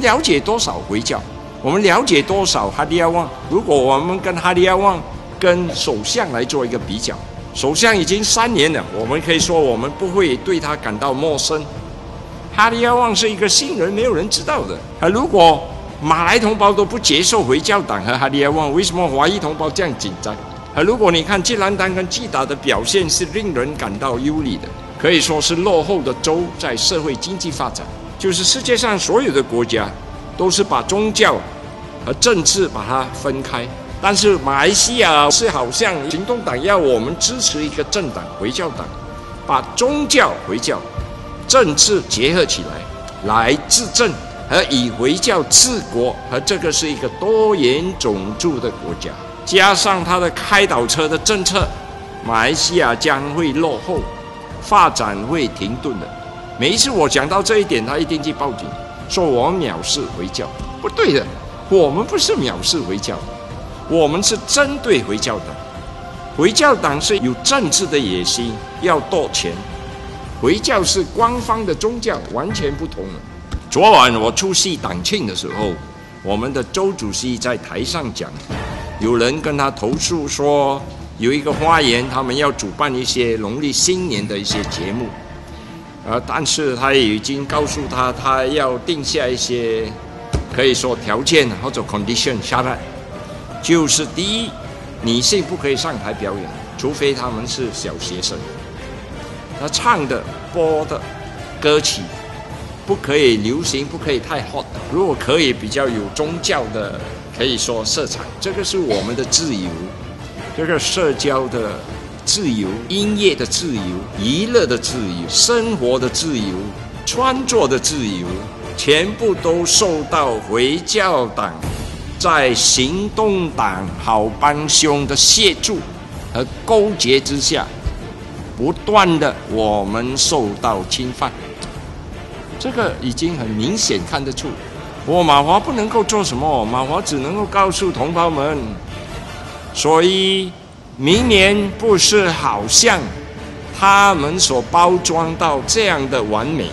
了解多少回教？我们了解多少哈迪亚旺？如果我们跟哈迪亚旺跟首相来做一个比较，首相已经三年了，我们可以说我们不会对他感到陌生。哈迪亚旺是一个新人，没有人知道的。啊，如果马来同胞都不接受回教党和哈迪亚旺，为什么华裔同胞这样紧张？啊，如果你看吉兰丹跟吉达的表现是令人感到忧虑的，可以说是落后的州在社会经济发展，就是世界上所有的国家都是把宗教和政治把它分开，但是马来西亚是好像行动党要我们支持一个政党回教党，把宗教回教、政治结合起来来治政。和以回教治国，和这个是一个多元种族的国家，加上他的开倒车的政策，马来西亚将会落后，发展会停顿的。每一次我讲到这一点，他一定去报警，说我藐视回教，不对的，我们不是藐视回教，我们是针对回教党。回教党是有政治的野心，要夺权，回教是官方的宗教，完全不同了。昨晚我出席党庆的时候，我们的周主席在台上讲，有人跟他投诉说，有一个花园，他们要主办一些农历新年的一些节目，呃，但是他已经告诉他，他要定下一些可以说条件或者 condition 下来，就是第一，女性不可以上台表演，除非他们是小学生，他唱的播的歌曲。不可以流行，不可以太 hot。如果可以，比较有宗教的，可以说色彩。这个是我们的自由，这个社交的自由、音乐的自由、娱乐的自由、生活的自由、穿着的自由，全部都受到回教党在行动党好帮凶的协助和勾结之下，不断的我们受到侵犯。这个已经很明显看得出，我马华不能够做什么，马华只能够告诉同胞们，所以明年不是好像他们所包装到这样的完美。